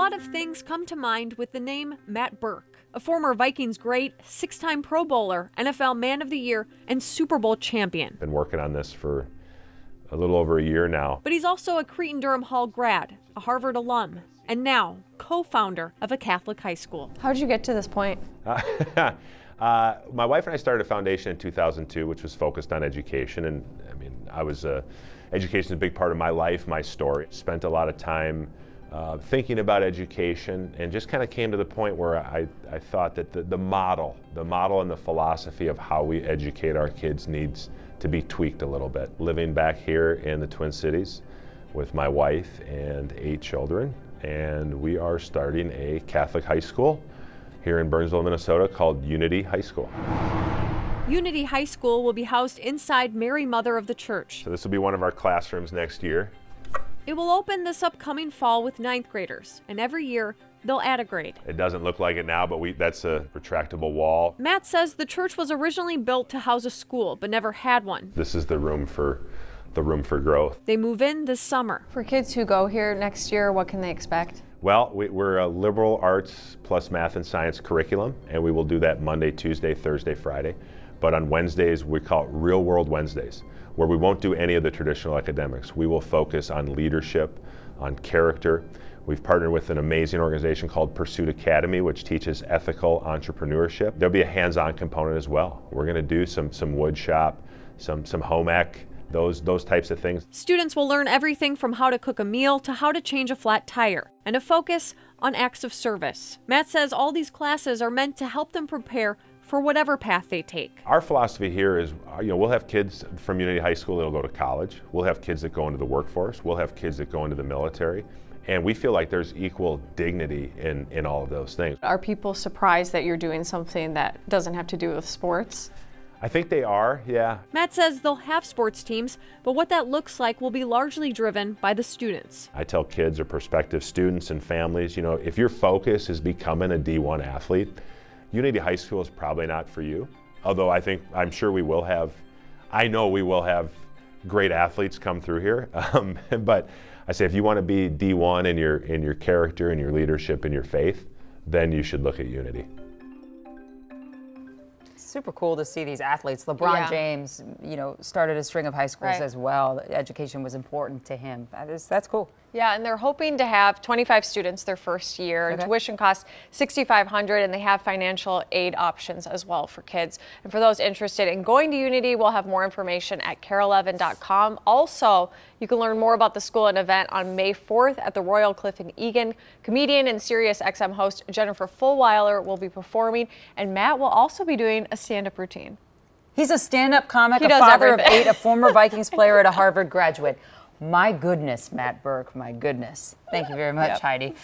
lot of things come to mind with the name Matt Birk, a former Vikings great, six time Pro Bowler, NFL Man of the Year, and Super Bowl champion. Been working on this for a little over a year now. But he's also a Cretin Derham Hall grad, a Harvard alum, and now co founder of a Catholic high school. How did you get to this point? Uh, uh, my wife and I started a foundation in 2002, which was focused on education. And I mean, I was, uh, education is a big part of my life, my story. Spent a lot of time uh, thinking about education and just kind of came to the point where I, I thought that the, the model, the model and the philosophy of how we educate our kids needs to be tweaked a little bit. Living back here in the Twin Cities with my wife and eight children, and we are starting a Catholic high school here in Burnsville, Minnesota called Unity High School. Unity High School will be housed inside Mary Mother of the Church. So this will be one of our classrooms next year. It will open this upcoming fall with ninth graders, and every year they'll add a grade. It doesn't look like it now, but we, that's a retractable wall. Matt says the church was originally built to house a school, but never had one. This is the room for the room for growth. They move in this summer. For kids who go here next year, what can they expect? Well, we, are a liberal arts plus math and science curriculum, and we will do that Monday, Tuesday, Thursday, Friday. But on Wednesdays, we call it Real World Wednesdays, where we won't do any of the traditional academics. We will focus on leadership, on character. We've partnered with an amazing organization called Pursuit Academy, which teaches ethical entrepreneurship. There'll be a hands-on component as well. We're going to do some some wood shop, some some home ec, those those types of things. Students will learn everything from how to cook a meal to how to change a flat tire, and a focus on acts of service. Matt says all these classes are meant to help them prepare for whatever path they take. Our philosophy here is, uh, you know, we'll have kids from Unity High School that'll go to college. We'll have kids that go into the workforce. We'll have kids that go into the military. And we feel like there's equal dignity in, in all of those things. Are people surprised that you're doing something that doesn't have to do with sports? I think they are, yeah. Matt says they'll have sports teams, but what that looks like will be largely driven by the students. I tell kids or prospective students and families, you know, if your focus is becoming a D1 athlete, Unity High School is probably not for you. Although I think, I'm sure we will have, I know we will have great athletes come through here. Um, but I say if you want to be D1 in your, in your character and your leadership and your faith, then you should look at Unity super cool to see these athletes. LeBron yeah. James, you know, started a string of high schools right. as well. Education was important to him. That is, that's cool. Yeah, and they're hoping to have 25 students their first year. Okay. Tuition costs 6,500, and they have financial aid options as well for kids. And for those interested in going to Unity, we'll have more information at KARE11.com. Also, you can learn more about the school and event on May 4th at the Royal Cliff in Eagan. Comedian and Sirius XM host Jennifer Fulwiler will be performing, and Matt will also be doing a stand-up routine. He's a stand-up comic, he a father everything. of eight, a former Vikings player, and a Harvard graduate. My goodness, Matt Birk, my goodness. Thank you very much, yep. Heidi.